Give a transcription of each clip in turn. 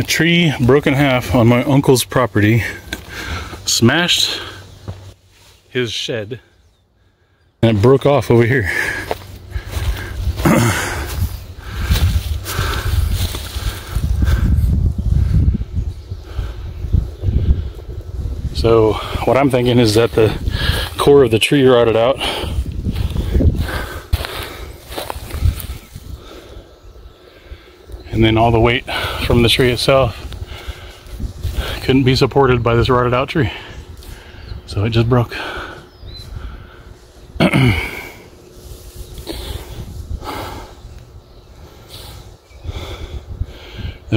A tree broke in half on my uncle's property, smashed his shed, and it broke off over here. So what I'm thinking is that the core of the tree rotted out. And then all the weight from the tree itself couldn't be supported by this rotted out tree. So it just broke. then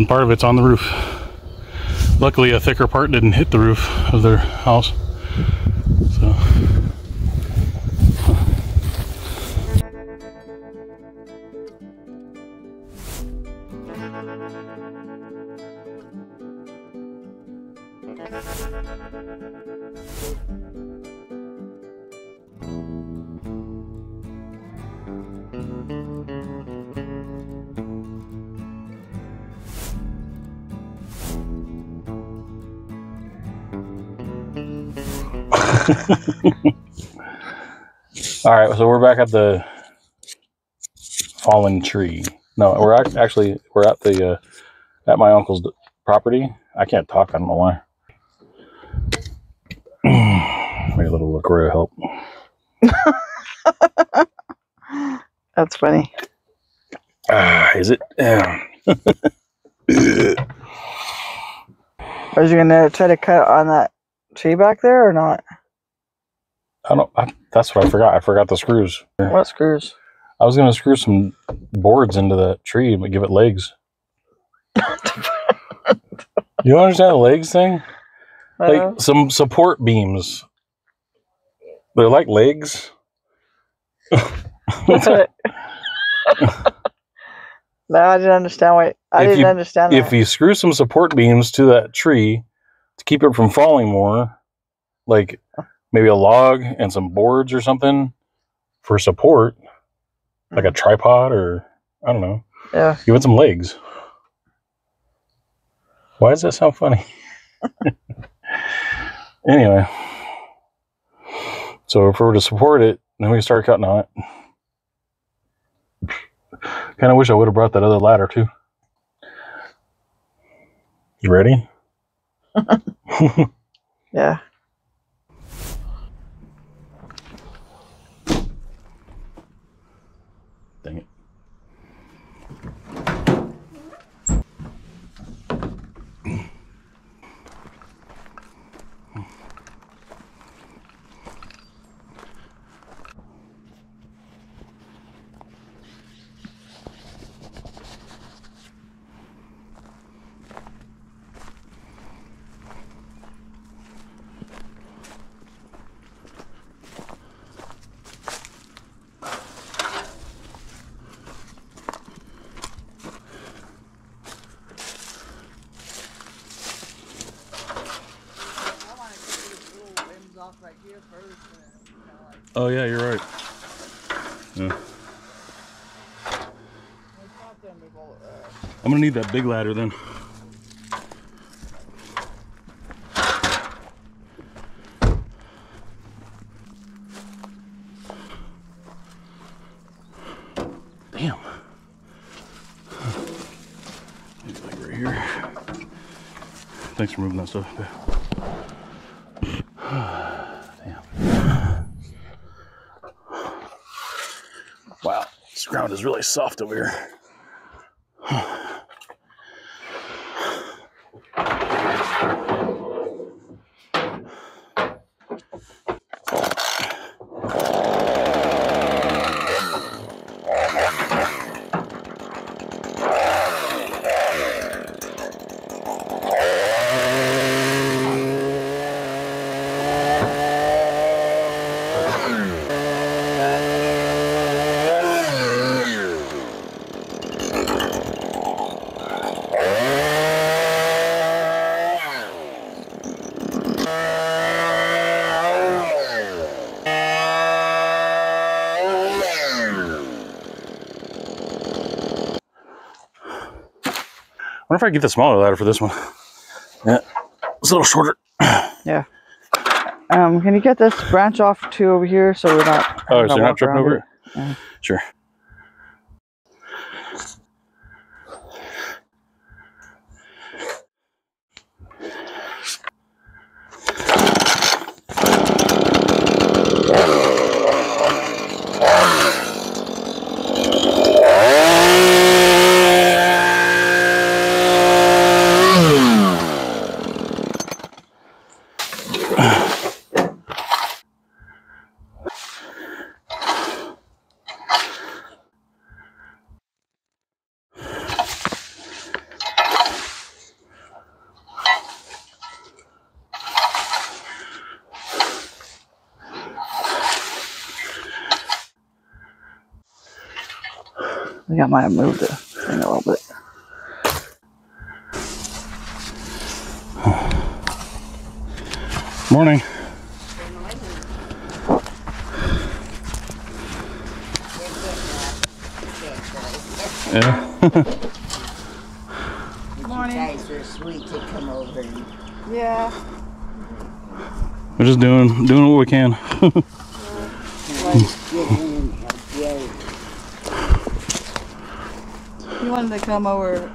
part of it's on the roof. Luckily, a thicker part didn't hit the roof of their house. All right, so we're back at the fallen tree. No, we're ac- actually we're at the uh, at my uncle's d- property. I can't talk. I don't know why. Maybe a little LaCroix help. That's funny. Ah, is it? Yeah. Are you gonna try to cut on that tree back there or not? I don't. I, that's what I forgot. I forgot the screws. What screws? I was gonna screw some boards into that tree, and give it legs. you understand the legs thing? Uh, Like some support beams. They're like legs. no, I didn't understand what I If didn't you- understand if that. you screw some support beams to that tree to keep it from falling more, like maybe a log and some boards or something for support, like a hmm. tripod or I don't know, yeah. give it some legs. Why does that sound funny? anyway, so if we were to support it, then we can start cutting on it. Kind of wish I would have brought that other ladder too. You ready? Yeah. Dang it. Oh yeah, you're right. Yeah. I'm gonna need that big ladder then. Damn. Maybe like right here. Thanks for moving that stuff. Damn. Wow, this ground is really soft over here. Wonder if I can get the smaller ladder for this one. Yeah, it's a little shorter. Yeah. Um, can you get this branch off too over here so we're not. Oh, so not you're not tripping over with it? Yeah. Might have moved the thing a little bit. Morning. Yeah. You guys are sweet to come over and Yeah. We're just doing doing what we can. get in and help you. He wanted to come over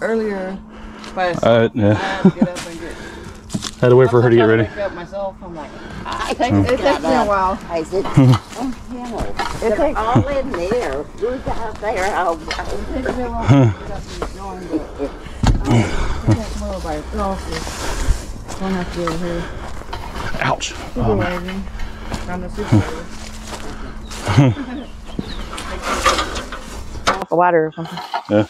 earlier, but Uh, I had to get up and get. Had to wait for her to get ready. Wake up myself. I'm like, I it takes, it takes me a while. I said, oh, hell, they're takes- all in there. Who's out there? Oh, It takes me a while to get up and join, but I can't come over by itself. so Don't have to be over here. Ouch. Supervising. I'm the supervisor. A ladder or something. Yeah.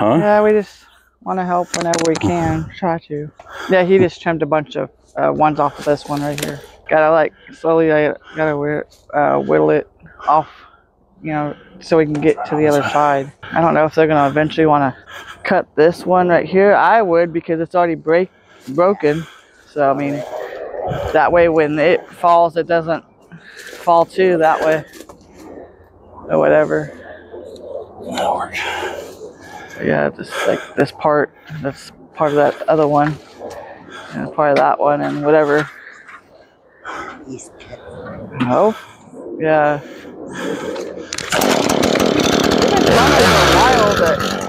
Huh? Yeah, we just want to help whenever we can. Try to. Yeah, he just trimmed a bunch of uh, ones off of this one right here. Gotta like slowly, I gotta uh, whittle it off, you know, so we can get to the other side. I don't know if they're gonna eventually want to cut this one right here. I would because it's already break broken. So I mean, that way when it falls, it doesn't fall too. That way, or whatever. That'll work. yeah, just like this part, that's part of that other one, and part of that one, and whatever. he's cut. Oh, yeah. We've been down for a while, but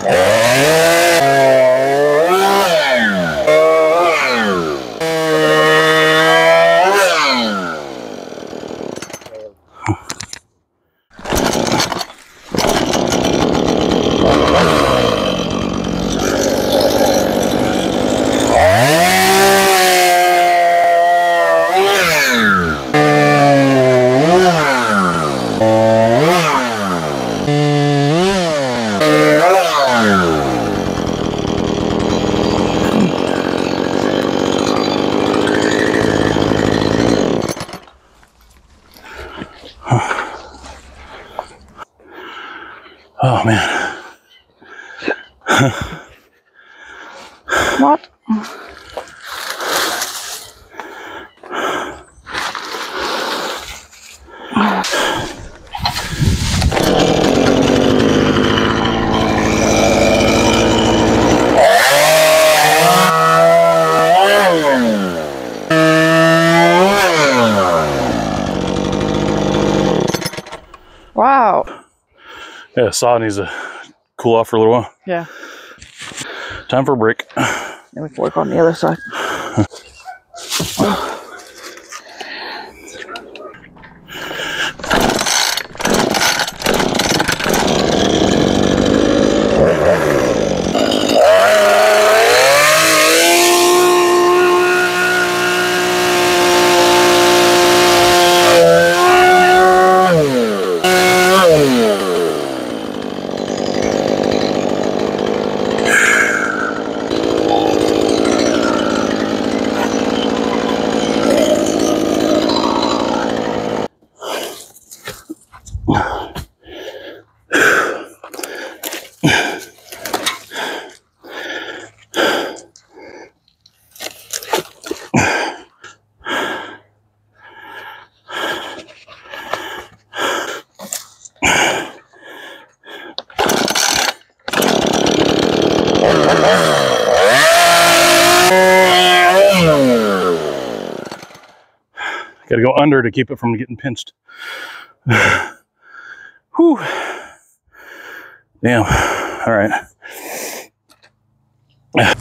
Oh man. what? Wow. Saw needs to cool off for a little while. Yeah. Time for a break. Then we can work on the other side. Got to go under to keep it from getting pinched. Whew. Damn. All right.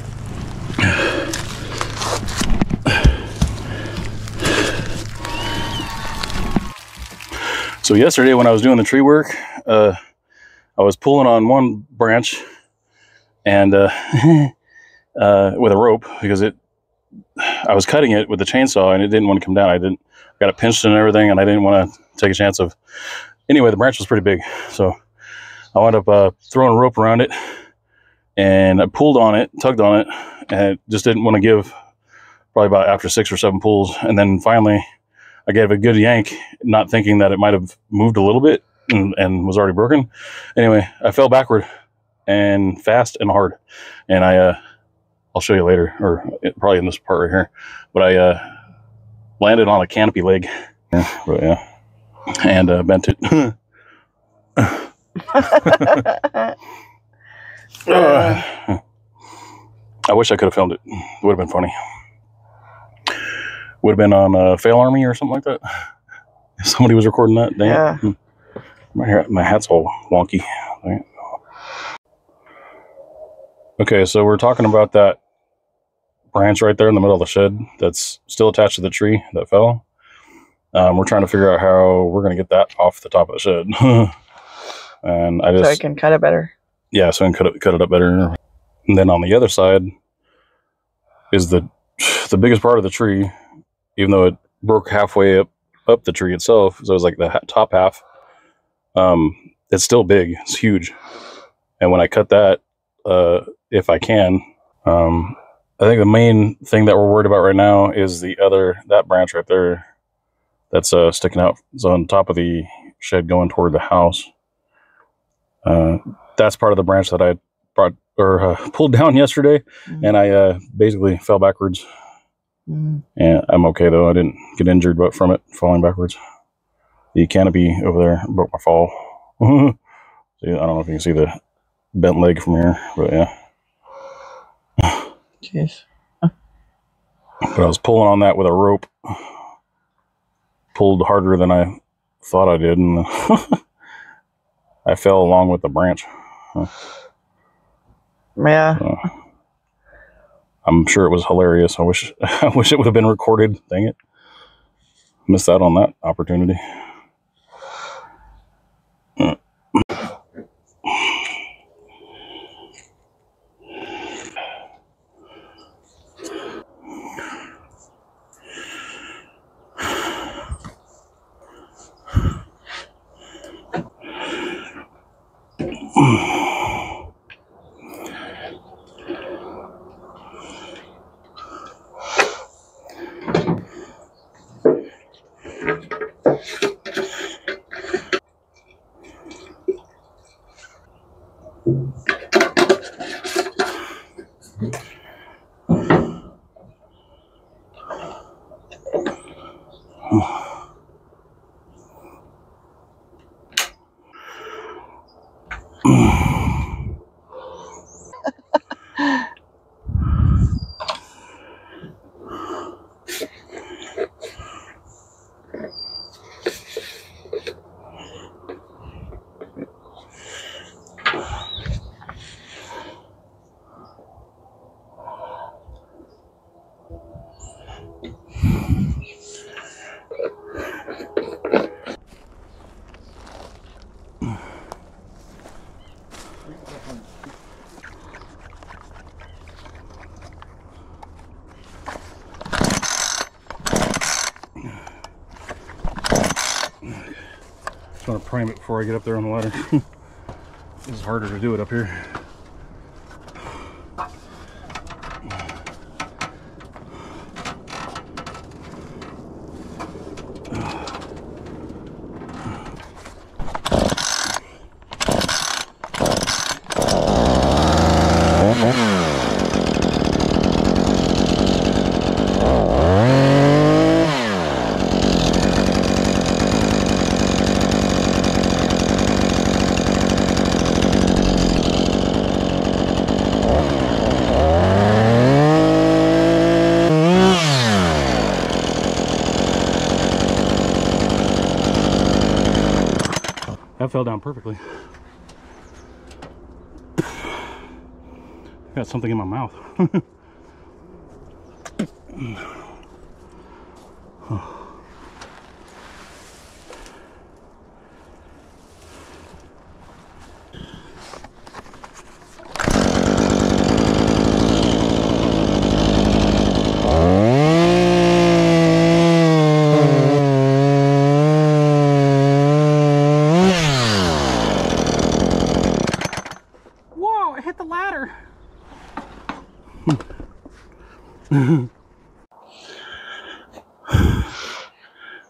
So yesterday when I was doing the tree work, uh, I was pulling on one branch and uh, uh, with a rope because it I was cutting it with the chainsaw and it didn't want to come down. I didn't got it pinched and everything, and I didn't want to take a chance of. Anyway, the branch was pretty big, so I wound up uh, throwing a rope around it, and I pulled on it, tugged on it, and just didn't want to give. Probably about after six or seven pulls, and then finally, I gave a good yank, not thinking that it might have moved a little bit and, and was already broken. Anyway, I fell backward and fast and hard, and I uh, I'll show you later, or probably in this part right here. But I uh, landed on a canopy leg, yeah, but yeah, and uh, bent it. Uh, I wish I could have filmed it. It would have been funny. Would have been on uh, Fail Army or something like that. If somebody was recording that. It. Yeah. Hmm. My hair, my hat's all wonky. Okay, so we're talking about that branch right there in the middle of the shed that's still attached to the tree that fell. Um, we're trying to figure out how we're going to get that off the top of the shed. and I just so I can cut it better. yeah, so I can cut it, cut it up better. And then on the other side is the the biggest part of the tree, even though it broke halfway up up the tree itself. So it was like the ha- top half. Um, it's still big. It's huge. And when I cut that, uh, if I can, um, I think the main thing that we're worried about right now is the other that branch right there that's uh, sticking out. It's on top of the shed going toward the house. Uh, that's part of the branch that I brought or uh, pulled down yesterday, Mhm. and I uh, basically fell backwards. Mm. And I'm okay though. I didn't get injured, but from it falling backwards, the canopy over there broke my fall. see, I don't know if you can see the bent leg from here, but yeah. Jeez. But I was pulling on that with a rope, pulled harder than I thought I did, and I fell along with the branch. Yeah. So, I'm sure it was hilarious. I wish I wish it would have been recorded. Dang it. Missed out on that opportunity. Prime it before I get up there on the ladder. it's harder to do it up here. Down perfectly. Got something in my mouth. Whoa, I hit the ladder.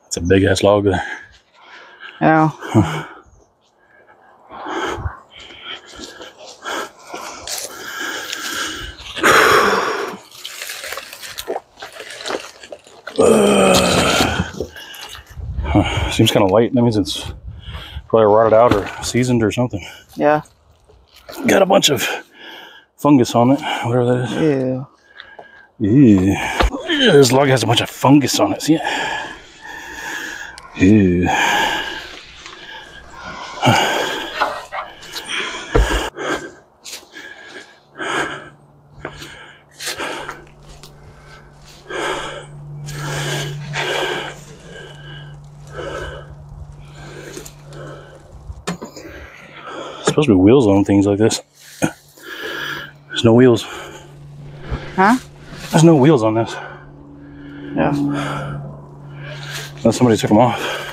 That's a big ass log there. Yeah. Seems kind of light. That means it's probably rotted out or seasoned or something. Yeah. Got a bunch of fungus on it, whatever that is. Ew. Yeah, This log has a bunch of fungus on it. See it? Ew. supposed to be wheels on things like this. There's no wheels. Huh? There's no wheels on this. Yeah. Unless somebody took them off.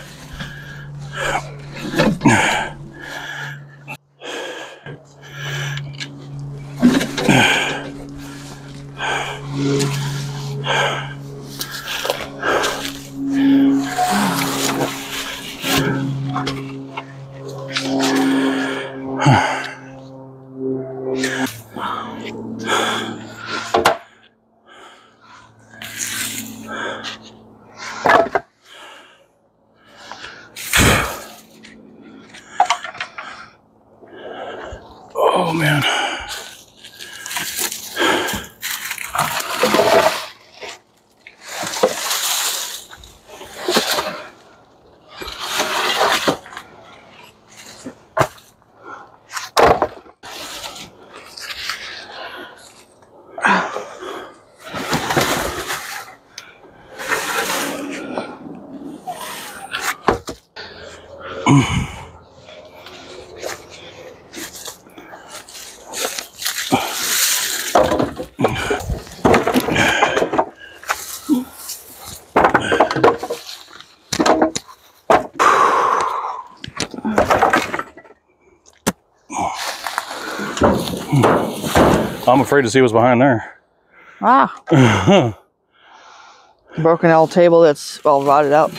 I'm afraid to see what's behind there. Ah. Broken old table that's all rotted out.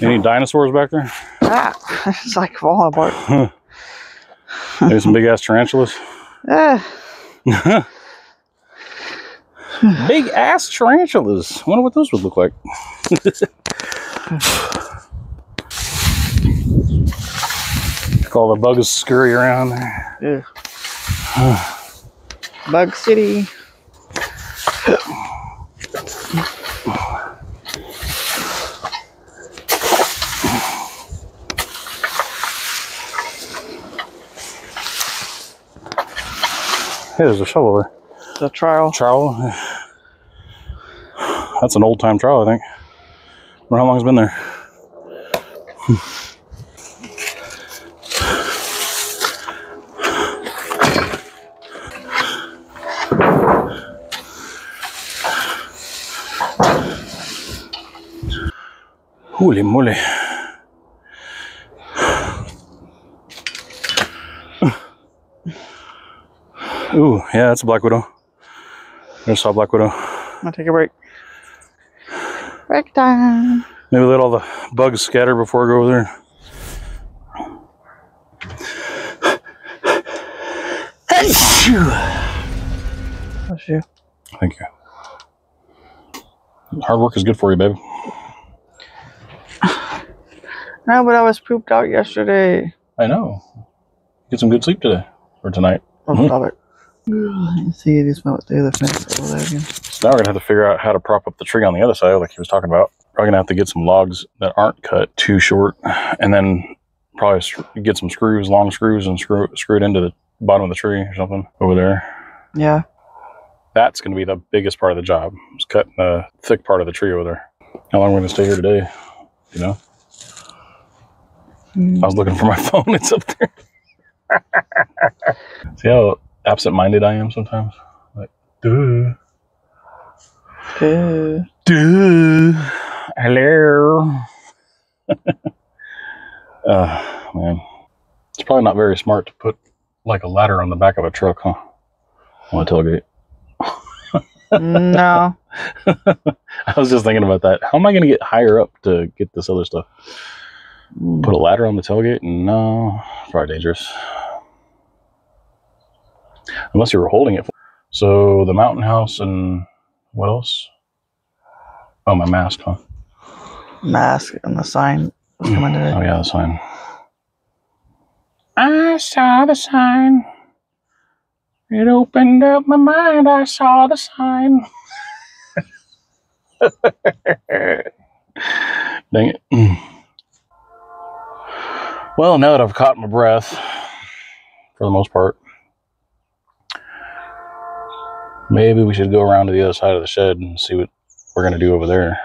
Any dinosaurs back there? Ah. It's like falling apart. Maybe some big ass tarantulas. Ah. big ass tarantulas. I wonder what those would look like. All the bugs scurry around there. Ugh. Bug City. Hey, there's a shovel there. The trial. Trowel. That's an old time trowel, I think. Wonder how long it's been there. Hmm. Holy moly. Ooh, yeah, that's a black widow. There's saw black widow. I'll take a break. Break time. Maybe let all the bugs scatter before I go over there. Bless you. Thank you. Hard work is good for you, babe. No, but I was pooped out yesterday. I know. Get some good sleep today or tonight. Oh, Mhm. stop it. You see, you smell the other fence over there again. So now we're gonna have to figure out how to prop up the tree on the other side, like he was talking about. We're gonna have to get some logs that aren't cut too short, and then probably get some screws, long screws, and screw screw it into the bottom of the tree or something over there. Yeah. That's going to be the biggest part of the job. Is cutting the thick part of the tree over there. How long are we going to stay here today? You know. I was looking for my phone. It's up there. See how absent-minded I am sometimes. Like, duh, Good. duh, hello. uh, man, it's probably not very smart to put like a ladder on the back of a truck, huh? On a tailgate. no. I was just thinking about that. How am I going to get higher up to get this other stuff? Hmm. Put a ladder on the tailgate? No, probably dangerous. Unless you were holding it. So the mountain house and what else? Oh, my mask, huh? Mask and the sign was coming hmm. Oh yeah, the sign. I saw the sign. It opened up my mind. I saw the sign. Dang it. Hmm. Well, now that I've caught my breath, for the most part, maybe we should go around to the other side of the shed and see what we're going to do over there.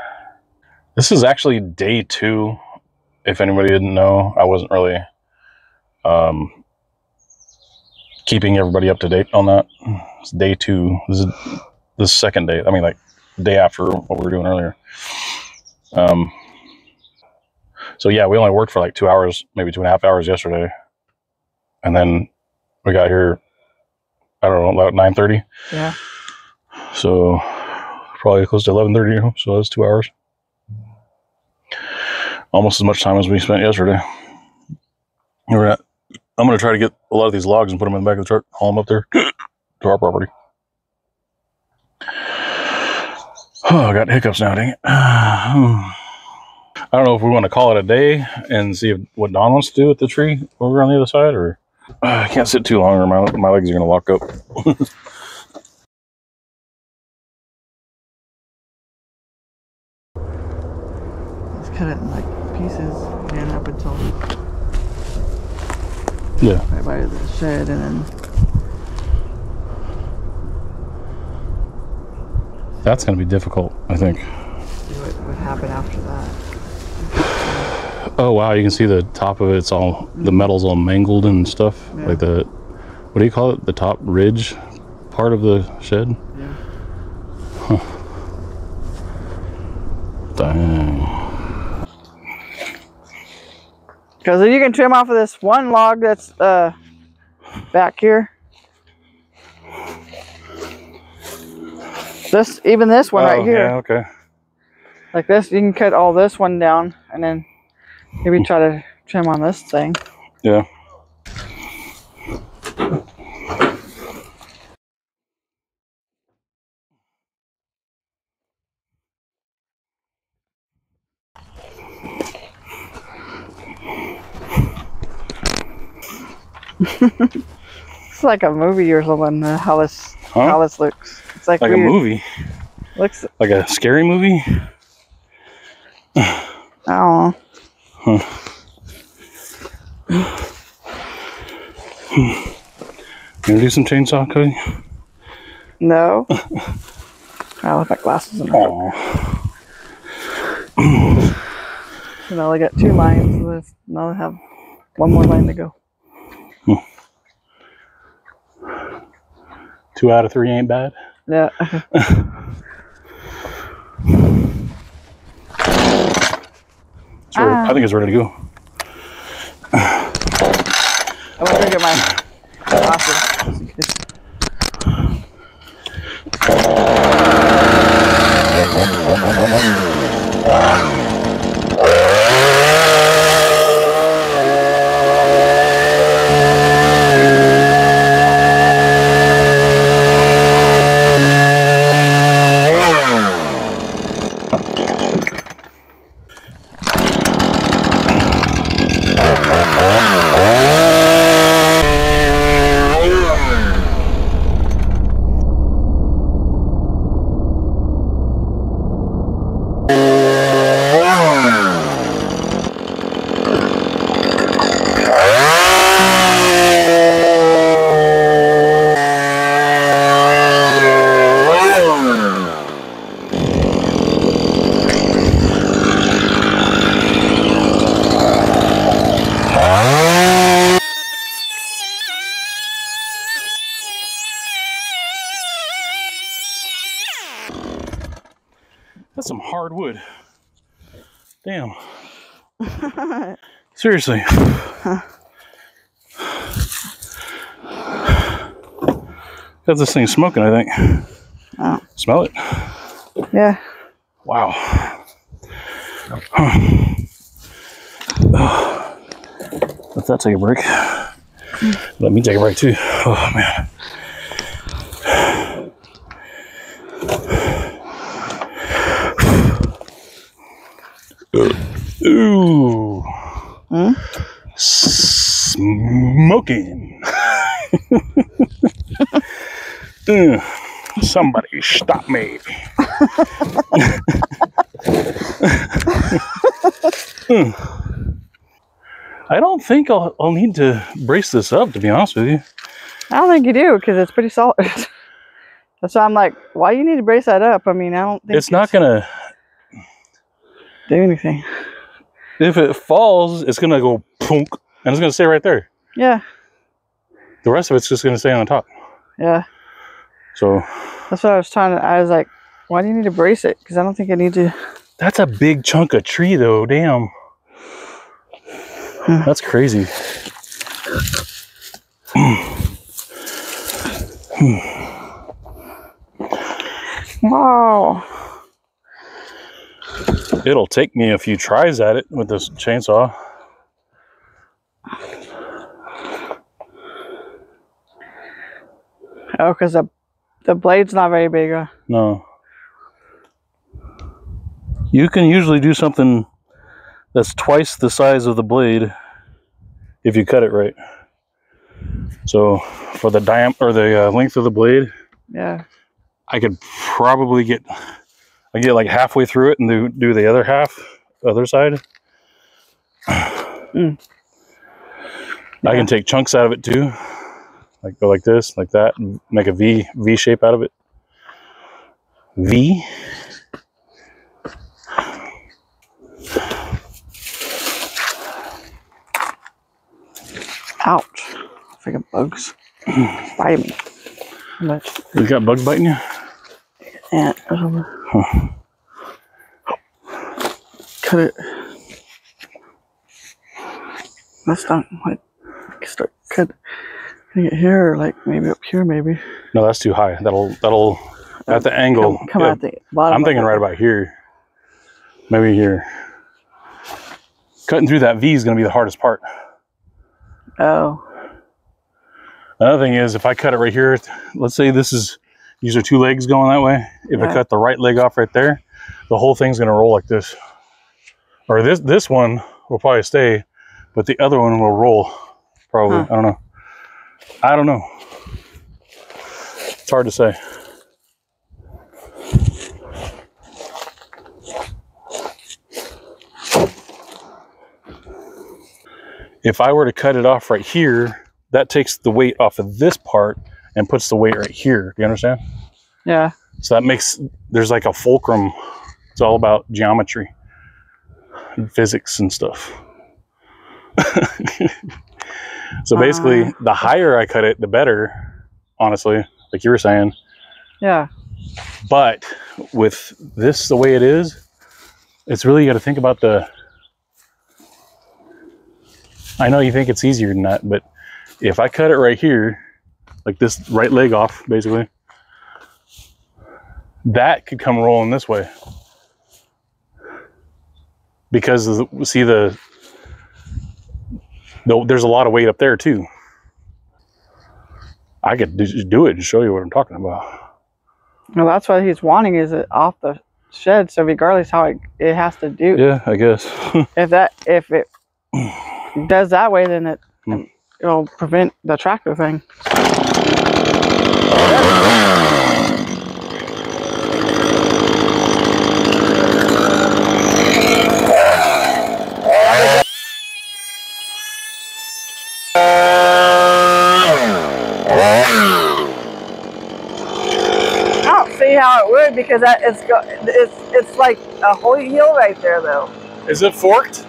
This is actually day two if anybody didn't know, I wasn't really um, keeping everybody up to date on that. It's day two. This is the second day. I mean, like day after what we were doing earlier. Um, so yeah, we only worked for like two hours, maybe two and a half hours yesterday, and then we got here. I don't know, about nine thirty. Yeah. So probably close to eleven thirty. So that's two hours. Almost as much time as we spent yesterday. We're at, I'm going to try to get a lot of these logs and put them in the back of the truck, haul them up there to our property. Oh, I got hiccups now, dang it. Hmm. I don't know if we want to call it a day and see if, what Don wants to do with the tree over on the other side, or uh, I can't sit too long or my, my legs are going to lock up. Let's cut it in like pieces and up until Yeah. right by the shed and then That's going to be difficult, I think. see what would happen after that. Oh wow, you can see the top of it. It's all the metal's all mangled and stuff. Yeah. Like the what do you call it? The top ridge part of the shed. Yeah. Dang. Because if you can trim off of this one log that's uh back here. This even this one right Oh, here. Yeah. Okay. Like this, you can cut all this one down and then maybe try to trim on this thing. Yeah. It's like a movie or something. Uh, how this Huh? how this looks. It's like, Like a movie. Looks. Like a scary movie. I don't. You gonna do some chainsaw cutting? No. I left my glasses in. Oh. And I only got two lines. there's- Now I have one more line to go. Two out of three ain't bad. Yeah. I think it's ready to go. I want to get my awesome. Seriously. Got this thing smoking, I think. Oh. Smell it? yeah. Wow. Let that take a break. Let me take a break too. Oh man. Ooh. Hmm? Smoking. Ugh. Somebody stop me. Hmm. I don't think I'll, I'll need to brace this up, to be honest with you. I don't think you do because it's pretty solid. so I'm like, why you need to brace that up? I mean, I don't think It's not gonna, do anything. If it falls, it's gonna go punk and it's gonna stay right there. Yeah, The rest of it's just gonna stay on top. yeah. So That's what I was trying to. I was like, why do you need to brace it? Because I don't think I need to. that's a big chunk of tree, though. Damn. Hmm. That's crazy. Wow. It'll take me a few tries at it with this chainsaw. Oh, because the the blade's not very big. No. You can usually do something that's twice the size of the blade if you cut it right. So for the diameter or the uh, length of the blade, yeah. I could probably get I get like halfway through it and do, do the other half, other side. Mm. I can take chunks out of it too, like go like this, like that, and make a V V shape out of it. V. Ouch. Freaking bugs. Bite me. But You got bugs biting you? ant Cut it. That's not like start cut. Can I get here or like maybe up here maybe. No, that's too high. That'll that'll at the angle. Come, come yeah, out the bottom. I'm thinking right about here. Maybe here. Cutting through that V is going to be the hardest part. Oh. Another thing is, if I cut it right here, let's say this is these are two legs going that way. If I cut the right leg off right there, the whole thing's going to roll like this. Or this this one will probably stay, but the other one will roll. Probably. Huh. I don't know. I don't know. It's hard to say. If I were to cut it off right here, that takes the weight off of this part and puts the weight right here. Do you understand? Yeah. So that makes there's like a fulcrum. It's all about geometry and physics and stuff. so basically, Uh. the higher I cut it, the better, honestly, like you were saying. Yeah. But with this the way it is, it's really you got to think about the. I know you think it's easier than that, but if I cut it right here, like this right leg off, basically, that could come rolling this way. Because the- see the, the there's a lot of weight up there too. I could just do it and show you what I'm talking about. Well, that's what he's wanting is it off the shed. So regardless how it, it has to do, Yeah, I guess. if that if it does that way, then it Hmm. it'll prevent the tractor thing. I don't see how it would because that it's it's it's like a whole heel right there though. Is it forked?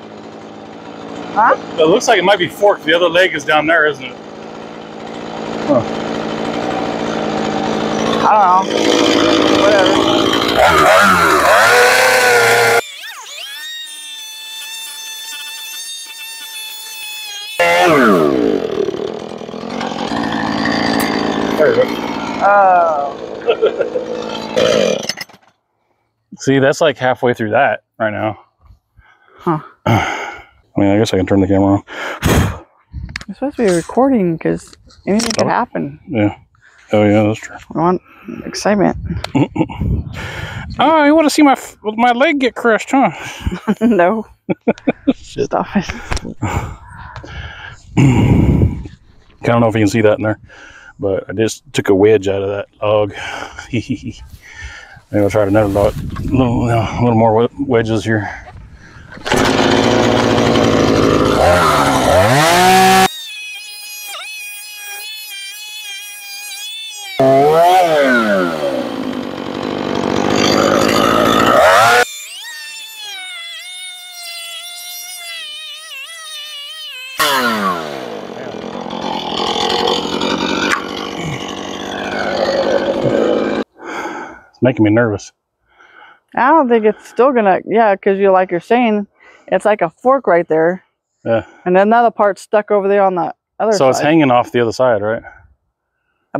Huh? It looks like it might be forked. The other leg is down there, isn't it? I don't know. Whatever. Oh. See, that's like halfway through that right now. Huh. I mean, I guess I can turn the camera on. It's supposed to be recording because anything oh. could happen. Yeah. Oh, yeah, that's true. We want excitement. Oh, you want to see my my leg get crushed, huh? no. Shit. Stop it. I don't know if you can see that in there, but I just took a wedge out of that log. Maybe I'll try another log, little, a little more wedges here. Making me nervous. I don't think it's still gonna. Yeah, because you like you're saying, it's like a fork right there, Yeah. and then another part stuck over there on the other So side. it's hanging off the other side, right?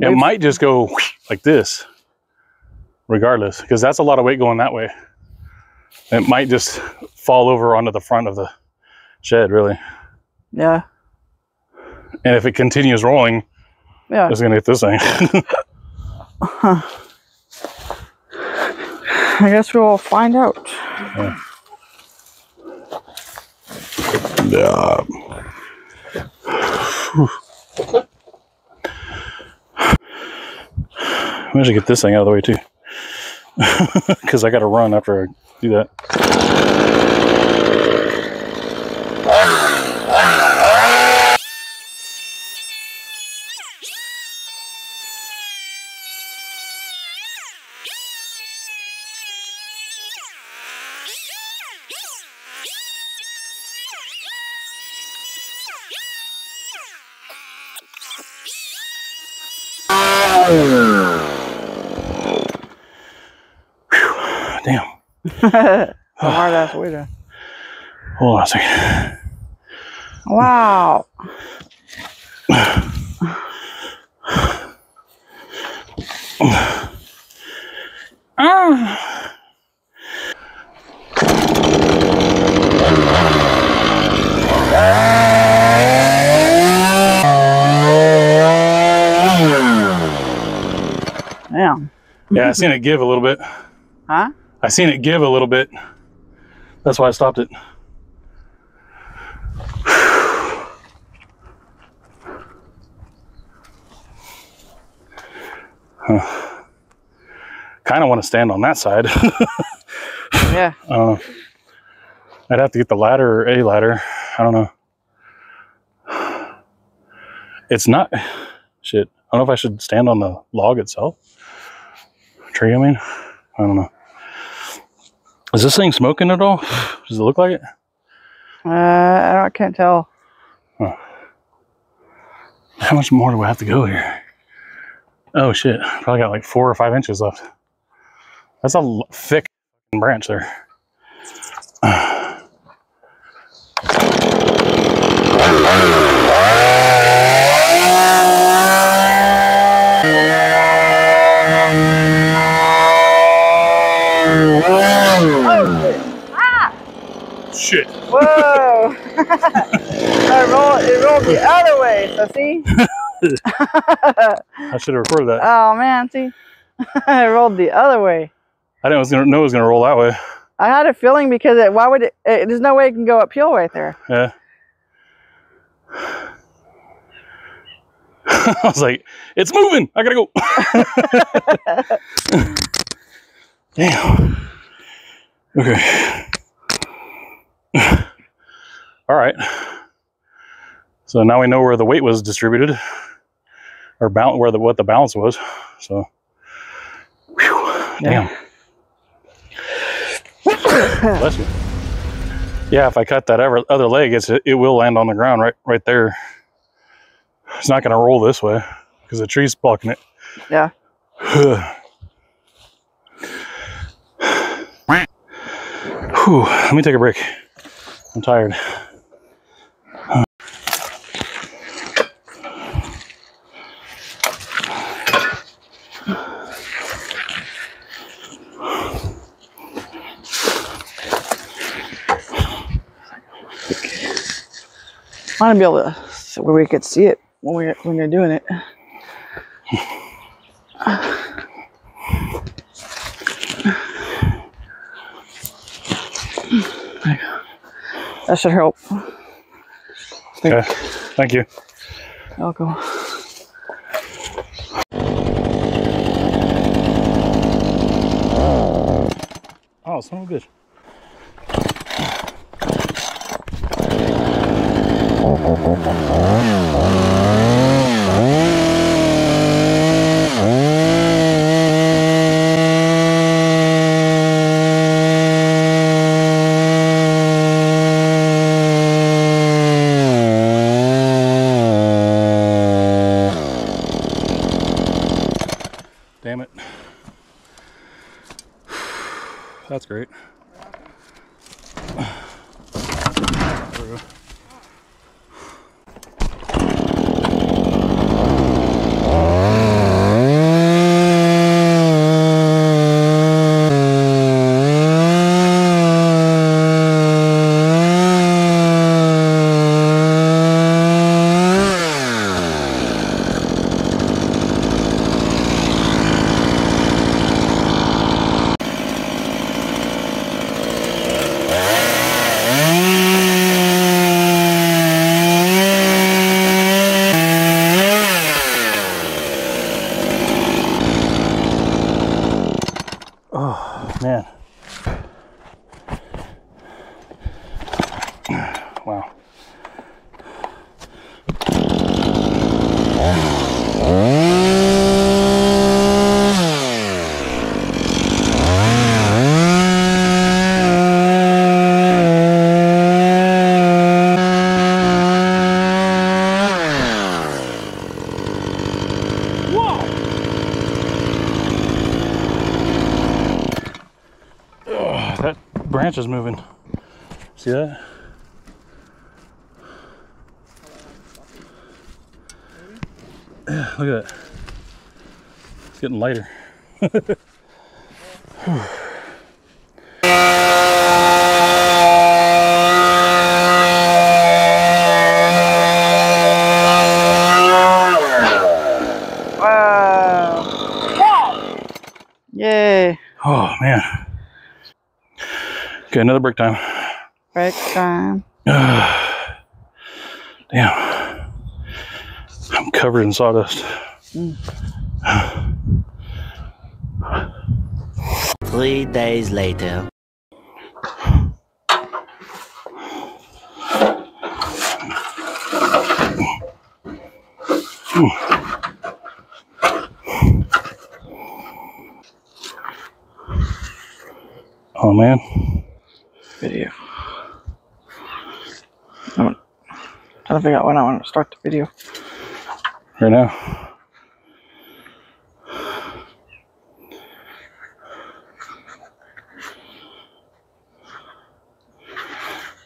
It might just go like this, regardless, because that's a lot of weight going that way. It might just fall over onto the front of the shed, really. Yeah. And if it continues rolling, Yeah. it's gonna hit this thing. Huh. I guess we'll find out. yeah. I should get this thing out of the way too, because I got to run after I do that. Damn. Hard ass to. Hold on a second. Wow. Ah. Damn. Yeah, I seen it give a little bit. Huh? I seen it give a little bit. That's why I stopped it. Huh. Kind of want to stand on that side. Yeah. Uh, I'd have to get the ladder or a ladder. I don't know. It's not. Shit. I don't know if I should stand on the log itself. Tree, I mean. I don't know. Is this thing smoking at all? Does it look like it? Uh, I don't, can't tell. How much more do I have to go here? Oh shit. Probably got like four or five inches left. That's a thick branch there. Shit. Whoa! I rolled, it rolled the other way, so see? I should have recorded that. oh man, see? I rolled the other way. I didn't was gonna, know it was going to roll that way. I had a feeling because it, why would it, it, there's no way it can go uphill right there. Yeah. I was like, it's moving. I gotta go. Damn. Okay. All right. So now we know where the weight was distributed, or balance where the what the balance was. So, Whew. damn. Bless you. Yeah, if I cut that ever, other leg, it's it will land on the ground right right there. It's not going to roll this way because the tree's blocking it. Yeah. Whew, let me take a break. I'm tired. Want to be able to s- where we could see it when we're when you're doing it. That should help. Okay. Thank you. I'll go. Oh, son of a bitch. See that? Yeah, Look at that. It's getting lighter. Wow. Yay. Oh man. Okay, another break time. Break time. Damn. I'm covered in sawdust. Three days later. Oh man. Video. Trying to figure out when I want to start the video. Right now.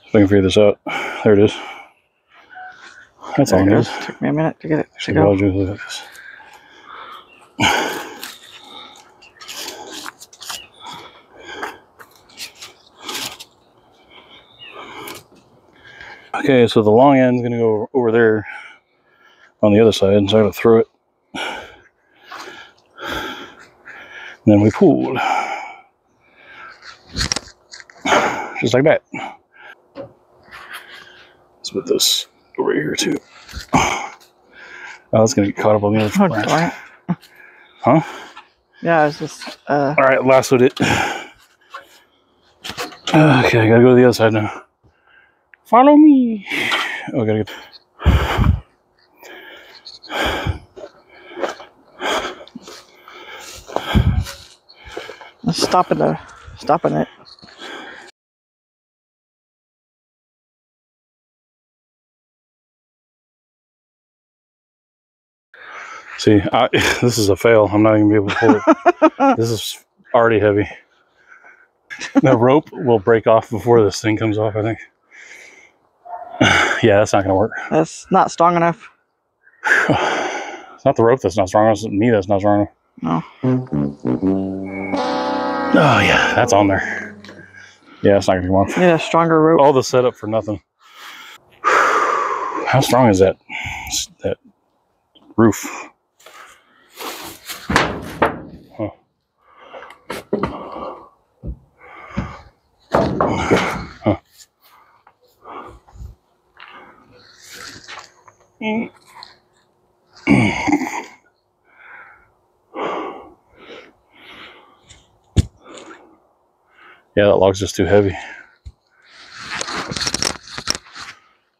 If I can figure this out. There it is. That's all There it it is. Took me a minute to get it to go. go. Look at this. Okay, so the long end's gonna go over there on the other side, so I gotta throw it. And then we pull. Just like that. Let's put this over here too. Oh, it's gonna get caught up on the other Oh, branch. Huh? Yeah, it's just uh All right, lassoed it. Okay, I gotta go to the other side now. Follow me. Oh, I gotta get. stopping the stopping it. See, I, this is a fail. I'm not even gonna be able to pull it. this is already heavy. The rope will break off before this thing comes off. I think. Yeah, that's not gonna work. That's not strong enough. It's not the rope that's not strong enough. It's me that's not strong enough. No. Oh yeah, that's on there. Yeah, it's not gonna come off. A stronger rope. All the setup for nothing. How strong is that that roof? Yeah, that log's just too heavy.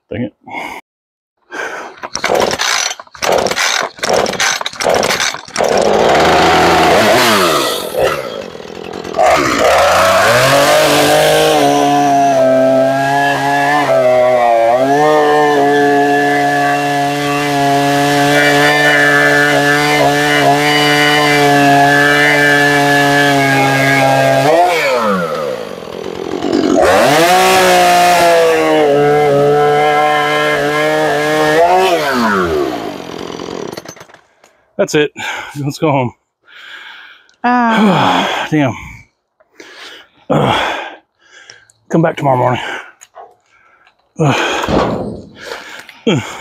Dang it. That's it. Let's go home. Ah, Damn. Ugh. come back tomorrow morning. Ugh.